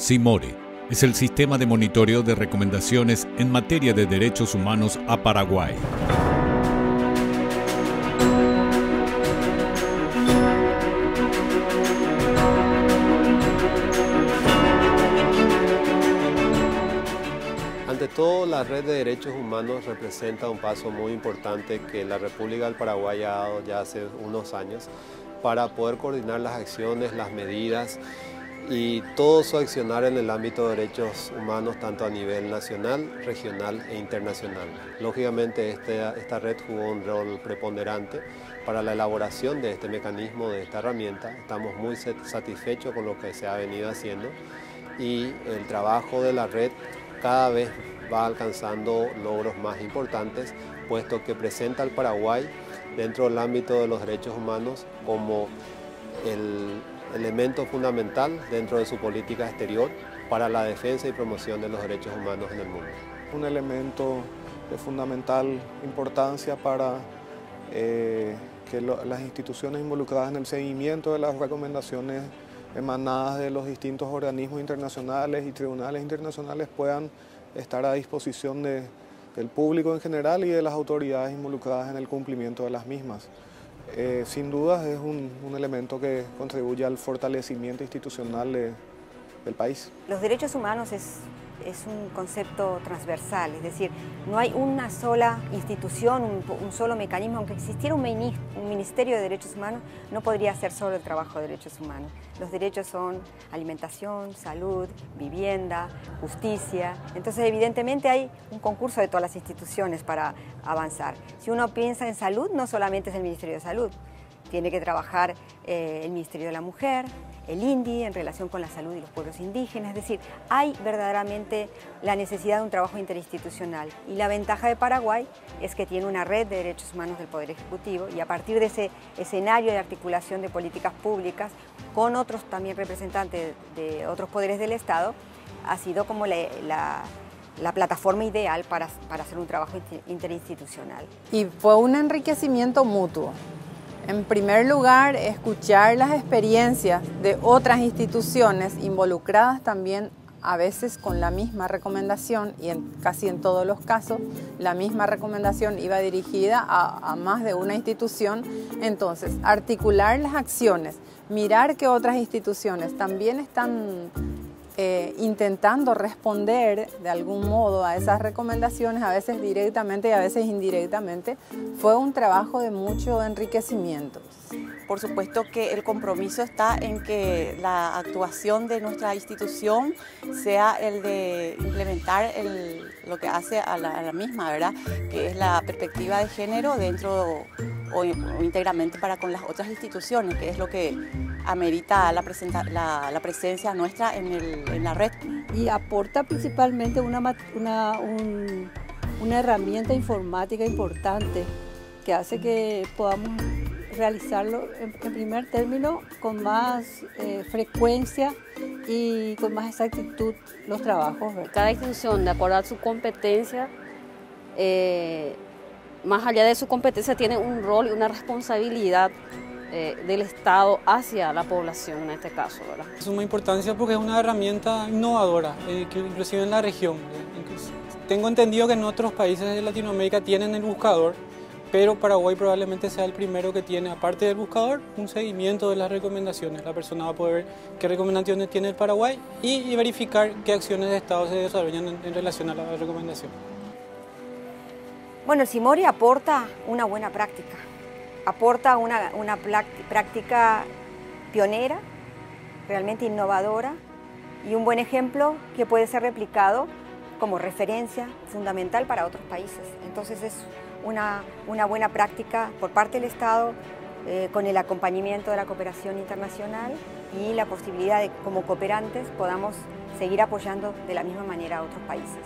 CIMORE es el sistema de monitoreo de recomendaciones en materia de derechos humanos a Paraguay. Ante todo, la red de derechos humanos representa un paso muy importante que la República del Paraguay ha dado ya hace unos años para poder coordinar las acciones, las medidas y todo su accionar en el ámbito de derechos humanos tanto a nivel nacional, regional e internacional. Lógicamente este, esta red jugó un rol preponderante para la elaboración de este mecanismo, de esta herramienta. Estamos muy satisfechos con lo que se ha venido haciendo y el trabajo de la red cada vez va alcanzando logros más importantes, puesto que presenta al Paraguay dentro del ámbito de los derechos humanos como el elemento fundamental dentro de su política exterior para la defensa y promoción de los derechos humanos en el mundo. Un elemento de fundamental importancia para eh, que las instituciones involucradas en el seguimiento de las recomendaciones emanadas de los distintos organismos internacionales y tribunales internacionales puedan estar a disposición de, del público en general y de las autoridades involucradas en el cumplimiento de las mismas. Eh, sin duda es un, un, elemento que contribuye al fortalecimiento institucional de, del país. Los derechos humanos es es un concepto transversal, es decir, no hay una sola institución, un, solo mecanismo, aunque existiera un, Ministerio de Derechos Humanos, no podría hacer solo el trabajo de derechos humanos. Los derechos son alimentación, salud, vivienda, justicia, entonces evidentemente hay un concurso de todas las instituciones para avanzar. Si uno piensa en salud, no solamente es el Ministerio de Salud, tiene que trabajar eh, el Ministerio de la Mujer, el INDI en relación con la salud y los pueblos indígenas, es decir, hay verdaderamente la necesidad de un trabajo interinstitucional y la ventaja de Paraguay es que tiene una red de derechos humanos del Poder Ejecutivo y a partir de ese escenario de articulación de políticas públicas con otros también representantes de otros poderes del Estado, ha sido como la, plataforma ideal para, para hacer un trabajo interinstitucional. Y fue un enriquecimiento mutuo. En primer lugar, escuchar las experiencias de otras instituciones involucradas también a veces con la misma recomendación y casi en todos los casos la misma recomendación iba dirigida a, más de una institución. Entonces, articular las acciones, mirar que otras instituciones también están eh, intentando responder de algún modo a esas recomendaciones, a veces directamente y a veces indirectamente, fue un trabajo de mucho enriquecimiento. Por supuesto que el compromiso está en que la actuación de nuestra institución sea el de implementar lo que hace a la, misma, ¿verdad? Que es la perspectiva de género dentro o, íntegramente para con las otras instituciones, que es lo que amerita la, la, presencia nuestra en, la red. Y aporta principalmente una, una, una herramienta informática importante que hace que podamos realizarlo en, primer término con más eh, frecuencia y con más exactitud los trabajos. Cada institución, de acuerdo a su competencia, eh, más allá de su competencia, tiene un rol y una responsabilidad eh, del Estado hacia la población en este caso. ¿verdad? Es una importancia porque es una herramienta innovadora, eh, que inclusive en la región. Tengo entendido que en otros países de Latinoamérica tienen el buscador, pero Paraguay probablemente sea el primero que tiene, aparte del buscador, un seguimiento de las recomendaciones. La persona va a poder ver qué recomendaciones tiene el Paraguay y, verificar qué acciones de Estado se desarrollan en, en relación a la recomendación. Bueno, el Simori aporta una buena práctica aporta una, práctica pionera, realmente innovadora y un buen ejemplo que puede ser replicado como referencia fundamental para otros países. Entonces es una, una buena práctica por parte del Estado eh, con el acompañamiento de la cooperación internacional y la posibilidad de que como cooperantes podamos seguir apoyando de la misma manera a otros países.